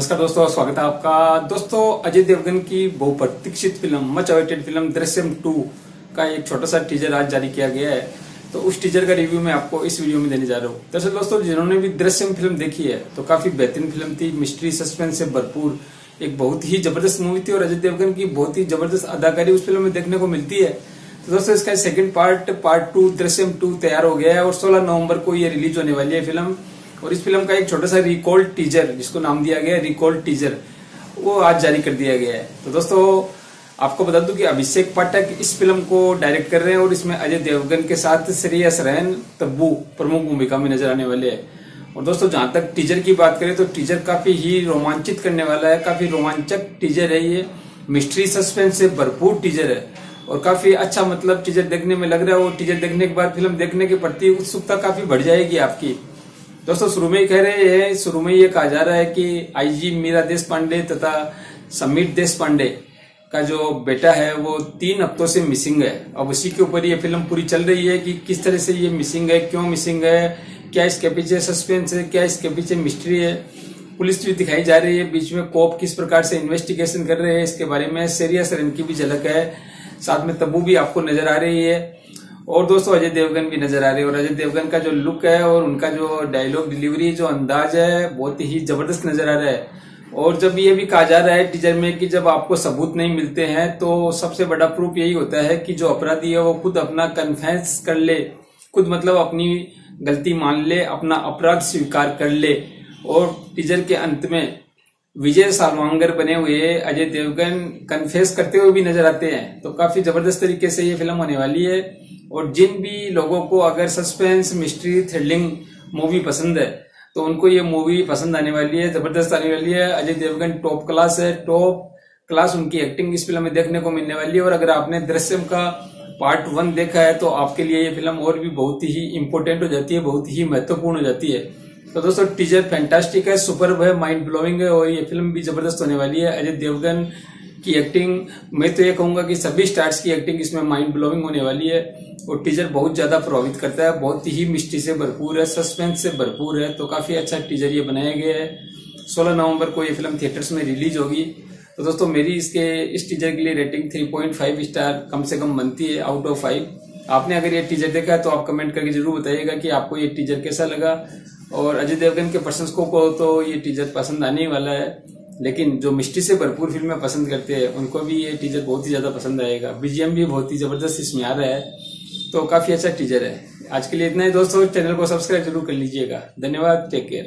नमस्कार दोस्तों, स्वागत है आपका। दोस्तों, अजय देवगन की बहुप्रतीक्षित film much awaited film Drishyam two का एक छोटा सा टीजर आज जारी किया गया है। तो उस टीजर का रिव्यू मैं आपको इस वीडियो में देने जा रहा हूँ। दरअसल दोस्तों, जिन्होंने भी दृश्यम फ़िल्म देखी है तो काफ़ी बेहतरीन फ़िल्म थी। मिस्ट्री सस्पेंस से भरपूर एक बहुत ही ज़बरदस्त मूवी थी और अजय देवगन की बहुत ही ज़बरदस्त अदाकारी उस फ़िल्म में देखने को मिलती है। तो दोस्तों, इसका second part part two Drishyam two तैयार हो गया है और 16 नवंबर को ये रिलीज़ होने वाली है फ़िल्म। और इस फ़िल्म का एक छोटा सा रिकॉल टीजर जिसको नाम दिया गया रिकॉल टीजर वो आज जारी कर दिया गया है। तो दोस्तों, आपको बता दूँ कि अभिषेक पाठक इस फ़िल्म को डायरेक्ट कर रहे हैं और इसमें अजय देवगन के साथ श्रेयस रैन, तब्बू प्रमुख भूमिका में नज़र आने वाले हैं। और दोस्तों, जहाँ तक टीजर की बात करें तो टीजर काफ़ी ही रोमांचित करने वाला है, काफ़ी रोमांचक टीजर है ये। मिस्ट्री सस्पेंस से भरपूर टीजर है और काफ़ी अच्छा मतलब टीजर देखने में लग रहा है और टीजर देखने के बाद फ़िल्म देखने के प्रति उत्सुकता काफ़ी बढ़ जाएगी आपकी। दोस्तों, शुरू में ही कह रहे हैं, शुरू में ये कहा जा रहा है कि आईजी मीरा देश पांडे तथा समीर देश पांडे का जो बेटा है, वो तीन हफ्तों से मिसिंग है। अब उसी के ऊपर ये फ़िल्म पूरी चल रही है कि किस तरह से ये मिसिंग है, क्यों मिसिंग है, क्या इसके पीछे सस्पेंस है, क्या इसके पीछे मिस्ट्री है। पुलिस भी दिखाई जा रही है, बीच में कोप किस प्रकार से इन्वेस्टिगेशन कर रहे हैं, इसके बारे में सीरियस रन की भी झलक है, साथ में तब्बू भी आपको नज़र आ रही है। और दोस्तों अजय देवगन भी नज़र आ रहे हैं, और अजय देवगन का जो लुक है और उनका जो डायलॉग डिलीवरी जो अंदाज है, बहुत ही ज़बरदस्त नज़र आ रहा है। और जब ये भी कहा जा रहा है टीजर में कि जब आपको सबूत नहीं मिलते हैं तो सबसे बड़ा प्रूफ यही होता है कि जो अपराधी है, वो खुद अपना कन्फेंस कर ले, खुद मतलब अपनी गलती मान ले, अपना अपराध स्वीकार कर ले। और टीजर के अंत में विजय सालवांगर बने हुए अजय देवगन कन्फेस करते हुए भी नज़र आते हैं। तो काफ़ी ज़बरदस्त तरीके से ये फ़िल्म होने वाली है। और जिन भी लोगों को अगर सस्पेंस, मिस्ट्री, थ्रिलिंग मूवी पसंद है तो उनको ये मूवी पसंद आने वाली है, ज़बरदस्त आने वाली है। अजय देवगन टॉप क्लास है टॉप क्लास उनकी एक्टिंग इस फ़िल्म में देखने को मिलने वाली है। और अगर आपने दृश्यम का पार्ट वन देखा है तो आपके लिए ये फ़िल्म और भी बहुत ही इंपोर्टेंट हो जाती है, बहुत ही महत्वपूर्ण हो जाती है। तो दोस्तों टीजर फैंटास्टिक है सुपर है माइंड ब्लोइंग है, और ये फ़िल्म भी ज़बरदस्त होने वाली है। अजय देवगन की एक्टिंग मैं तो ये कहूँगा कि सभी स्टार्स की एक्टिंग इसमें माइंड ब्लोइंग होने वाली है और टीजर बहुत ज़्यादा प्रभावित करता है, बहुत ही मिस्ट्री से भरपूर है सस्पेंस से भरपूर है तो काफ़ी अच्छा टीजर ये बनाया गया है। सोलह नवंबर को ये फ़िल्म थिएटर्स में रिलीज़ होगी। तो दोस्तों, मेरी इसके, इस टीजर के लिए रेटिंग 3.5 स्टार कम से कम बनती है आउट ऑफ़ फाइव आपने अगर ये टीजर देखा है तो आप कमेंट करके ज़रूर बताइएगा कि आपको ये टीजर कैसा लगा। और अजय देवगन के प्रशंसकों को तो ये टीजर पसंद आने वाला है। लेकिन जो मिस्ट्री से भरपूर फ़िल्में पसंद करते हैं, उनको भी ये टीजर बहुत ही ज़्यादा पसंद आएगा। बीजीएम भी बहुत ही ज़बरदस्त इसमें आ रहा है तो काफ़ी अच्छा टीजर है। आज के लिए इतना ही दोस्तों चैनल को सब्सक्राइब ज़रूर कर लीजिएगा। धन्यवाद टेक केयर